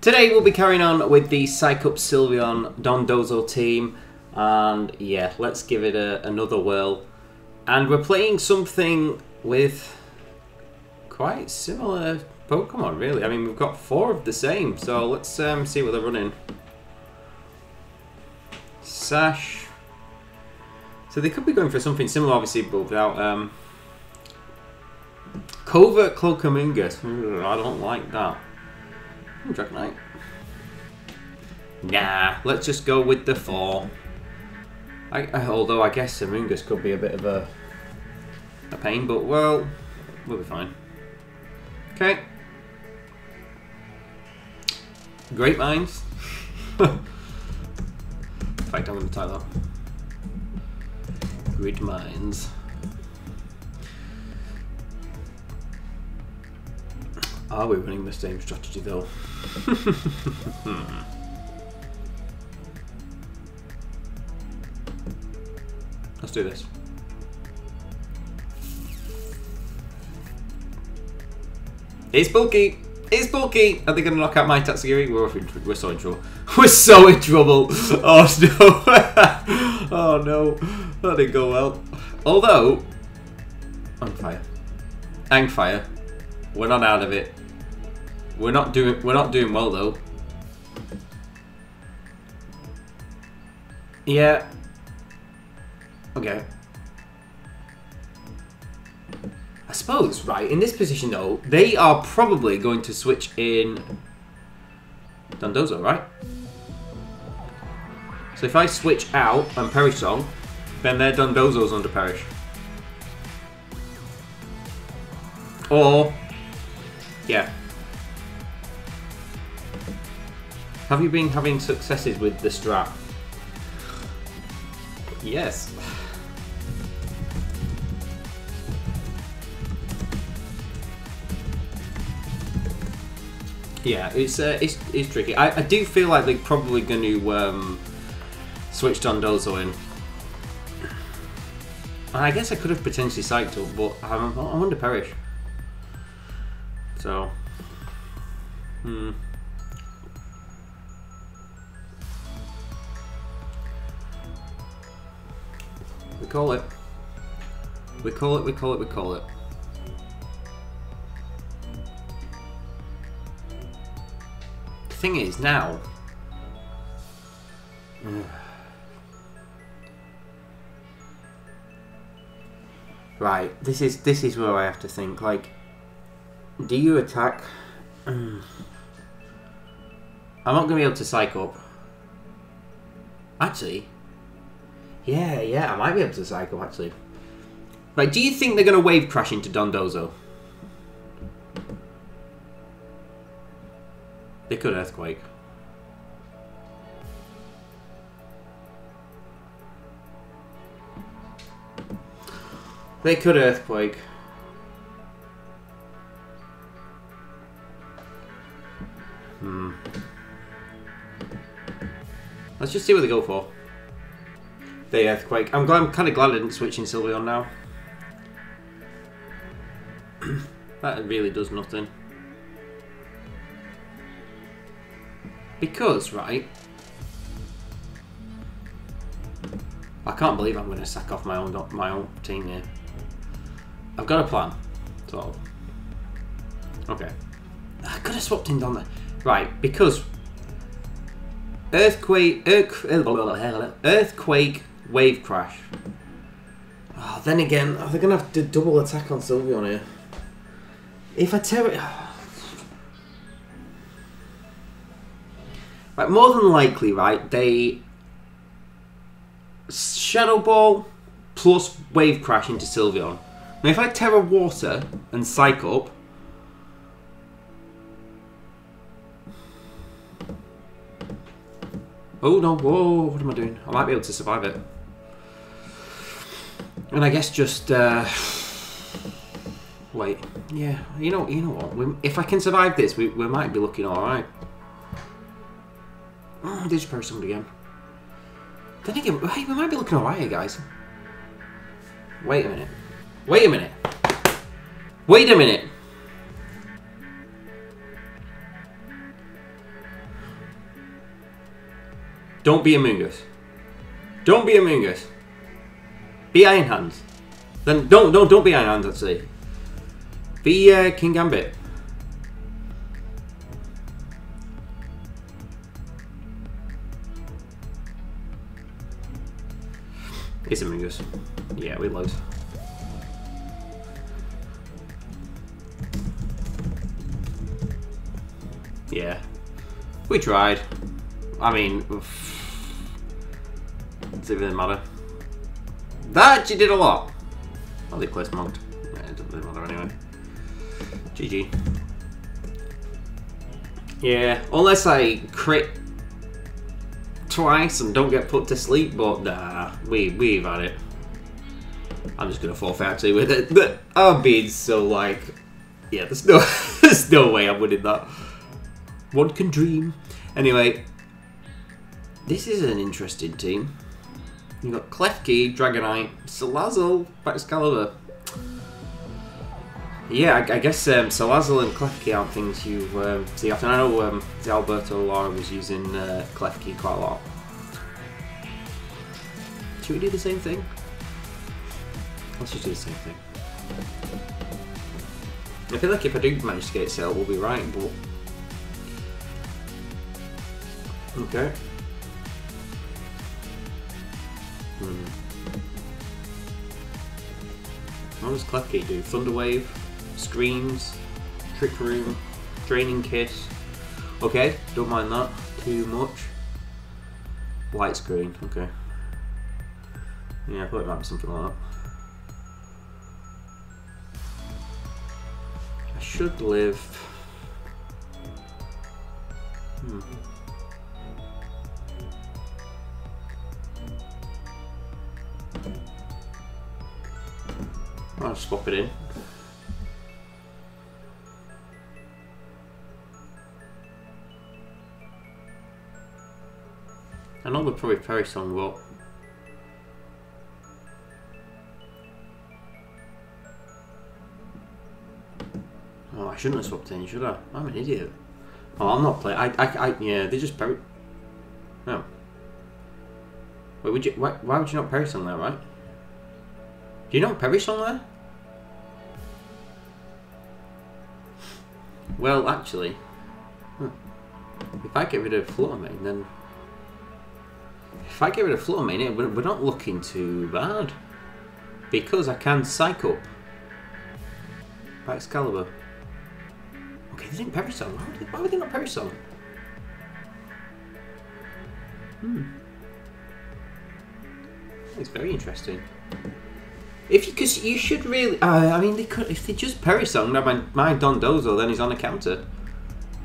Today we'll be carrying on with the Psych Up Sylveon Dondozo team, and yeah, let's give it a, another whirl. And we're playing something with quite similar Pokemon, really. I mean, we've got four of the same, so let's um, see what they're running. Sash. So they could be going for something similar, obviously, but without um, Covert Cloak Amoonguss. I don't like that. Ooh, Dragonite. Nah, let's just go with the four. I, although I guess Amoonguss could be a bit of a a pain, but well, we'll be fine. Okay. Great minds. In fact, I'm going to type that. Great minds. Are we running the same strategy though? Let's do this. It's bulky. It's bulky. Are they going to knock out my Tatsugiri? We're, we're so in trouble. We're so in trouble. Oh no. oh no. That didn't go well. Although, on fire. Angfire. We're not out of it. We're not doing. We're not doing well though. Yeah. Okay. I suppose, right, in this position though, they are probably going to switch in Dondozo, right? So if I switch out and Perish Song, then their Dondozo's under Perish. Or, yeah. Have you been having successes with the strap? Yes. Yeah, it's uh, it's, it's tricky. I, I do feel like they're probably going to um, switch Dondozo in. And I guess I could have potentially psyched up, but I'm, I'm under Perish. So, hmm. We call it. We call it, we call it, we call it. The thing is, now... Right, this is this is where I have to think. Like, do you attack? I'm not gonna be able to psych up. Actually, yeah, yeah, I might be able to up actually. Right, do you think they're gonna wave crash into Dondozo? They could earthquake. They could earthquake. Hmm. Let's just see what they go for. The earthquake. I'm. I'm kind of glad I didn't switch in Sylveon now. that really does nothing. Because, right, I can't believe I'm going to sack off my own my own team here. I've got a plan. So, okay. I could have swapped in down there. Right, because earthquake, earthquake, wave crash. Oh, then again, oh, they're gonna have to double attack on Sylveon here. If I tear it. Right, more than likely, right, they Shadow Ball plus Wave Crash into Sylveon. Now, if I Tera Water and Psych Up, Oh no, whoa, what am I doing? I might be able to survive it. And I guess just uh, wait. Yeah, you know, you know what? We, if I can survive this, we, we might be looking all right. Oh, there's person again. Then again, hey, we might be looking all right guys. Wait a minute. Wait a minute. Wait a minute. Don't be a Amoonguss. Don't be a Amoonguss. Be Iron Hands. Then don't don't don't be Iron Hands. Actually, be uh, Kingambit. It's Amoonguss. Yeah, we lose. Yeah. We tried. I mean, does it really matter? That you did a lot. Well, they placed monked. Yeah, it doesn't really matter anyway. GG. Yeah, unless I crit twice and don't get put to sleep, but nah, we, we've had it. I'm just gonna fall actually with it. But I'm being so like, yeah, there's no, there's no way I'm winning that. One can dream. Anyway, this is an interesting team. You've got Klefki, Dragonite, Salazzle, Excalibur. Yeah, I, I guess um, Salazzle and Klefki aren't things you um, see often. I know um, Alberto Lara was using uh, Klefki quite a lot. Should we do the same thing? Let's just do the same thing. I feel like if I do manage to get it sale, we'll be right, but... Okay. Hmm. What does Klefki do? Thunder Wave, Screams, Trick Room, Draining Kiss. Okay, don't mind that too much. Light screen, okay. Yeah, I thought it might be something like that. I should live. Hmm. I'll swap it in. I know we're probably Perish song, but Oh, I shouldn't have swapped in, should I? I'm an idiot. Oh, I'm not playing. I, I, I, yeah, they just Perry. No. Wait, would you? Why, why would you not Perish song there, right? Do you not Perish song there? Well, actually, if I get rid of Flutter Mane, then if I get rid of Flutter Mane, we're, we're not looking too bad because I can psych up by Excalibur. Okay, they didn't Perish Song. Why would they, why would they not Perish Song? Hmm. It's very interesting. If you, because you should really, uh, I mean, they could if they just Perish Song my my Dondozo, then he's on a counter.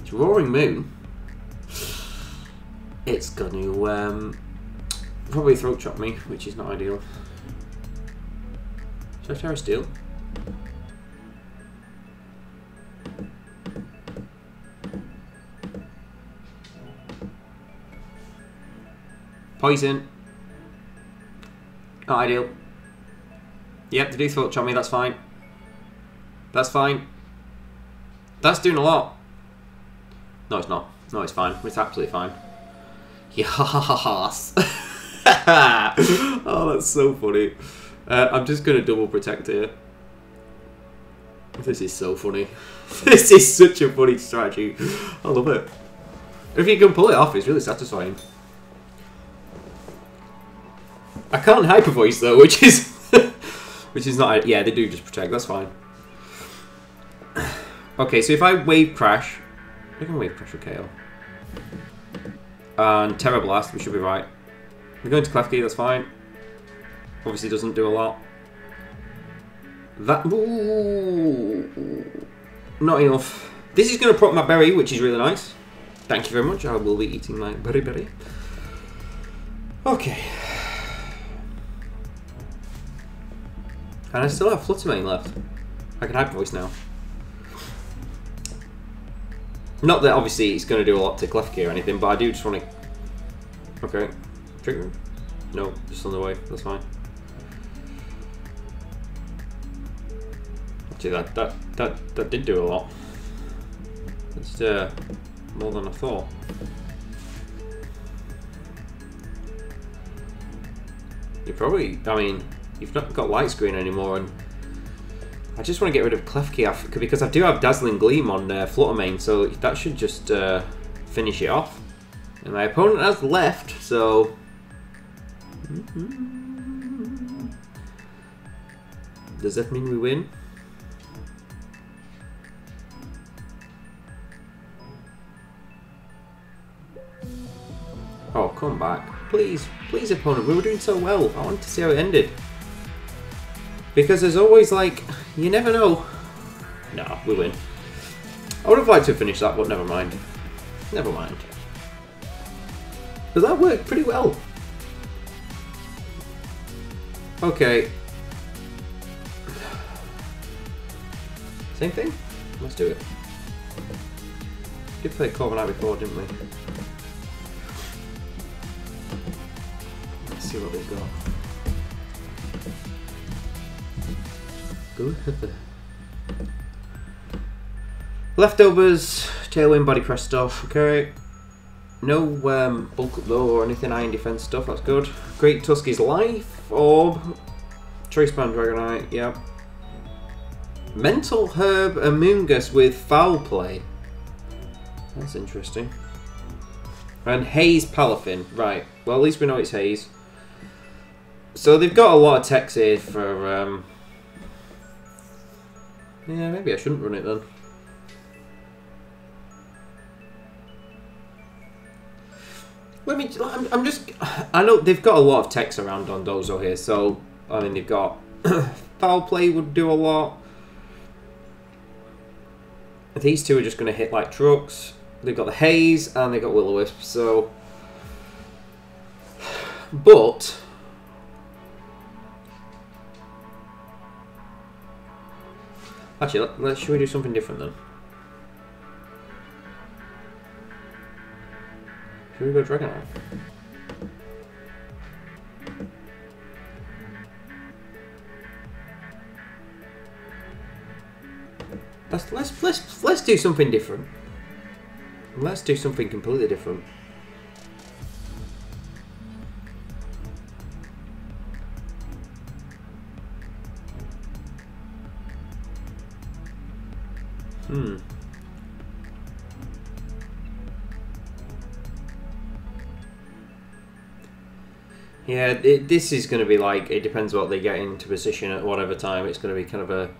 It's Roaring Moon. It's to um, probably throat chop me, which is not ideal. Should I Tera Steel? Poison. Not ideal. Yep, throat chop me, that's fine. That's fine. That's doing a lot. No, it's not. No, it's fine. It's absolutely fine. Yes! oh, that's so funny. Uh, I'm just going to double protect here. This is so funny. this is such a funny strategy. I love it. If you can pull it off, it's really satisfying. I can't hyper voice though, which is which is not. Yeah, they do just protect. That's fine. Okay, so if I wave crash, I can wave with KO. And Tera Blast, we should be right. We're going to Klefki, that's fine. Obviously doesn't do a lot. That... Ooh, not enough. This is going to prop my berry, which is really nice. Thank you very much. I will be eating my berry berry. Okay. And I still have Flutter Mane left. I can Hyper Voice now. Not that obviously it's going to do a lot to Klefki or anything, but I do just want to... Okay. Trigger. No, just on the way. That's fine. Actually, that, that, that, that did do a lot. It's uh, more than I thought. You probably, I mean, you've not got light screen anymore, and I just want to get rid of Klefki because I do have Dazzling Gleam on uh, so that should just uh, finish it off. And my opponent has left, so... Does that mean we win? Oh, come back. Please, please opponent, we were doing so well. I wanted to see how it ended. Because there's always like, you never know. No, we win. I would have liked to finish that, but never mind. Never mind. But that worked pretty well. Okay. Same thing? Let's do it. Did play Corviknight before, didn't we? Let's see what they've got. Good. Leftovers, Tailwind, Body Press stuff, okay. No um, bulk though or anything iron defense stuff, that's good. Great Tuskie's Life, Orb, Choice Band Dragonite, yep. Mental Herb Amoonguss with Foul Play. That's interesting. And Haze Palafin, right. Well, at least we know it's Haze. So they've got a lot of techs here for... Um... Yeah, maybe I shouldn't run it then. Let me. I'm, I'm just. I know they've got a lot of text around Dondozo here, so I mean they've got foul play would do a lot. These two are just going to hit like trucks. They've got the haze and they've got will o wisp. So, but actually, let, let's should we do something different then? Should we go Dragonite? Let's let's let's let's do something different. Let's do something completely different. Yeah, it, this is going to be like, it depends what they get into position at whatever time. It's going to be kind of a,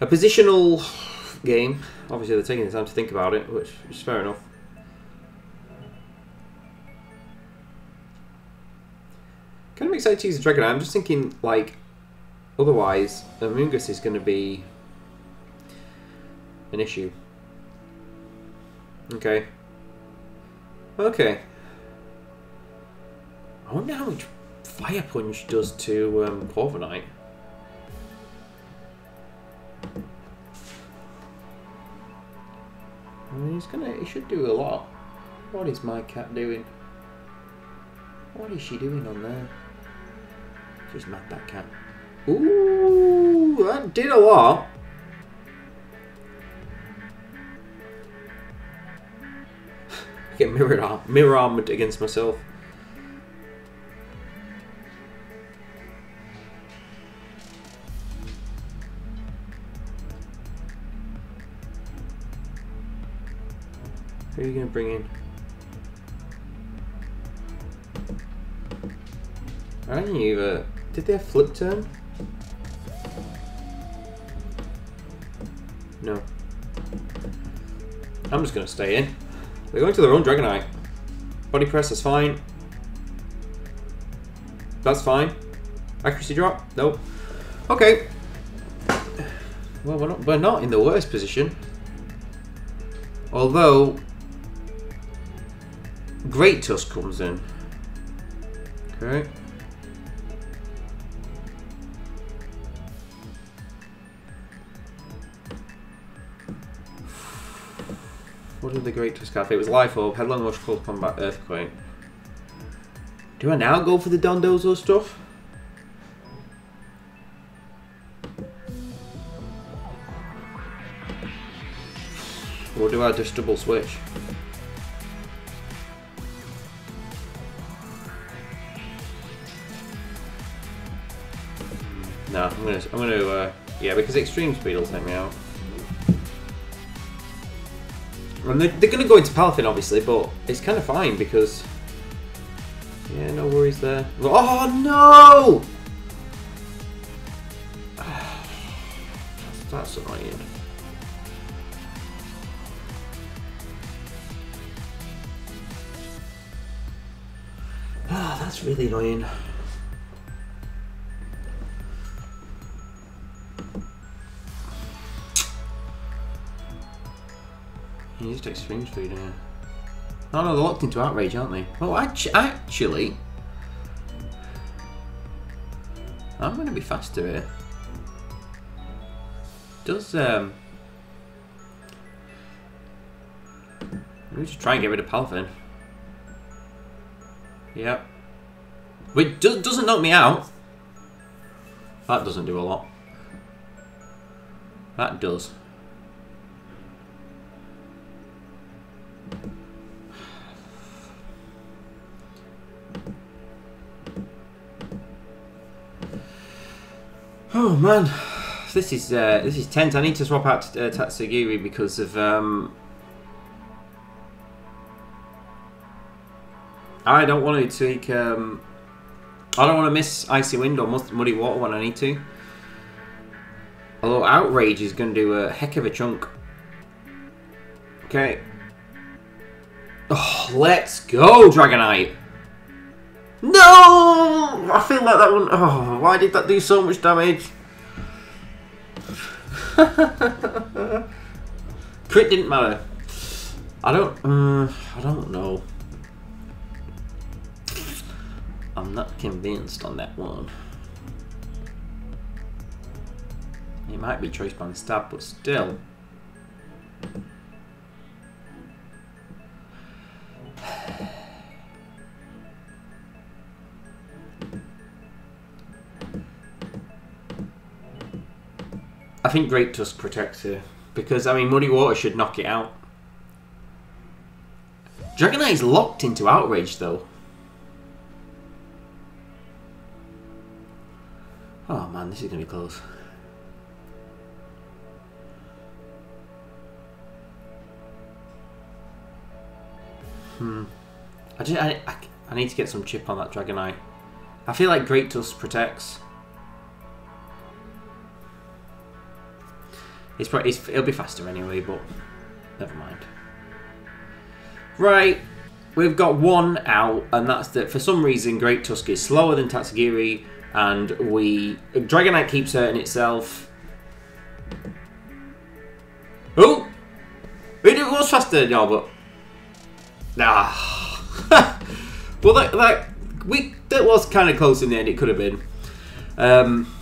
a positional game. Obviously, they're taking the time to think about it, which is fair enough. Kind of excited to use the Dragon I'm just thinking, like, otherwise, Amoonguss is going to be an issue. Okay. Okay. I wonder how much Fire Punch does to um, Corviknight. I mean, he's gonna. He should do a lot. What is my cat doing? What is she doing on there? She's mad that cat. Ooh, that did a lot. I get mirror mirror armored against myself. Who are you to bring in? I don't either. Uh, did they have flip turn? No. I'm just going to stay in. They're going to their own Dragonite. Body press is fine. That's fine. Accuracy drop? Nope. Okay. Well, we're not, we're not in the worst position. Although, Great Tusk comes in. Okay. What did the Great Tusk have? It was Life Orb, Headlong Rush, Close Combat, Earthquake. Do I now go for the Dondozo stuff? Or do I just double switch? Gonna, I'm gonna, uh, yeah, because extreme speed will take me out. And they're, they're gonna go into Palafin, obviously, but it's kind of fine because, yeah, no worries there. Oh no! That's annoying. Ah, that's really annoying. He used extreme speed here. Oh no, they're locked into outrage, aren't they? Well, actu actually, I'm going to be faster here. Does um? Let me just try and get rid of Palafin. Yep. Which do doesn't knock me out. That doesn't do a lot. That does. Oh man, this is uh, this is tense. I need to swap out uh, Tatsugiri because of um, I don't want to take. Um, I don't want to miss Icy Wind or Muddy Water when I need to. Although Outrage is going to do a heck of a chunk. Okay. Oh, let's go, Dragonite! No! I feel like that one... Oh, why did that do so much damage? Crit didn't matter. I don't... Uh, I don't know. I'm not convinced on that one. It might be choice band stab, but still. I think Great Tusk protects her. Because, I mean, Muddy Water should knock it out. Dragonite is locked into Outrage, though. Oh man, this is going to be close. Hmm. I just I, I, I, need to get some chip on that Dragonite. I feel like Great Tusk protects. It's probably it's, it'll be faster anyway, but never mind. Right, we've got one out, and that's that. For some reason, Great Tusk is slower than Tatsugiri and we Dragonite keeps hurting itself. Oh, it was faster y'all, but nah. well, that, that we that was kind of close in the end. It could have been. Um,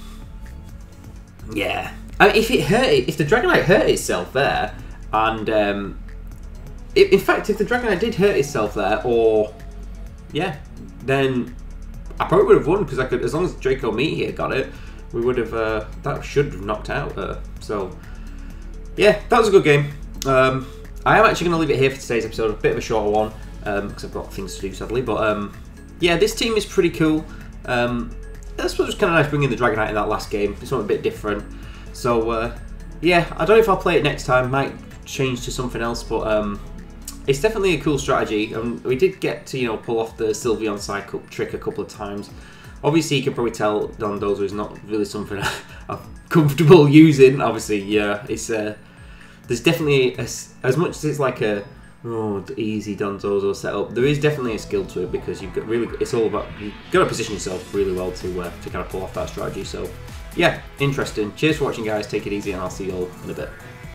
yeah, I mean, if it hurt, if the Dragonite hurt itself there, and um, it, in fact, if the Dragonite did hurt itself there, or yeah, then I probably would have won because I could, as long as Draco Me here got it, we would have. Uh, that should have knocked out her. So, yeah, that was a good game. Um, I am actually going to leave it here for today's episode. A bit of a shorter one because um, I've got things to do, sadly. But um, yeah, this team is pretty cool. Um, I suppose it was kind of nice bringing the Dragonite in that last game. It's something a bit different. So uh, yeah, I don't know if I'll play it next time. Might change to something else, but um, it's definitely a cool strategy. and we did get to you know pull off the Sylveon cycle trick a couple of times. Obviously, you can probably tell Dondozo is not really something I'm comfortable using. Obviously, yeah, it's uh, there's definitely a, as much as it's like a oh easy Don Dondozo setup. There is definitely a skill to it because you've got really it's all about you've got to position yourself really well to uh, to kind of pull off that strategy. So yeah, interesting. Cheers for watching, guys. Take it easy, and I'll see you all in a bit.